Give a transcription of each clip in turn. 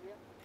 Should?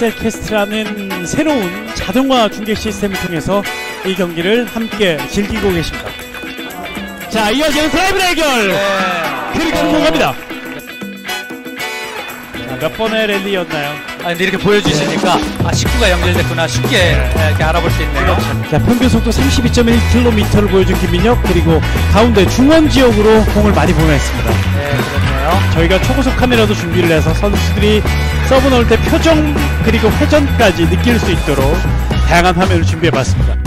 엑셀캐스트라는 새로운 자동화 중계 시스템을 통해서 이 경기를 함께 즐기고 계십니다. 자, 이어지는 드라이브! 네. 그리고 성공합니다. 자, 몇 번의 랠리였나요? 아, 근데 이렇게 보여주시니까 아, 십구가 연결됐구나 쉽게 예, 이렇게 알아볼 수 있네요. 자, 평균 속도 32.1km를 보여준 김민혁 그리고 가운데 중원 지역으로 공을 많이 보냈습니다. 네, 그렇네요. 저희가 초고속 카메라도 준비를 해서 선수들이 서브 넣을 때 표정 그리고 회전까지 느낄 수 있도록 다양한 화면을 준비해 봤습니다.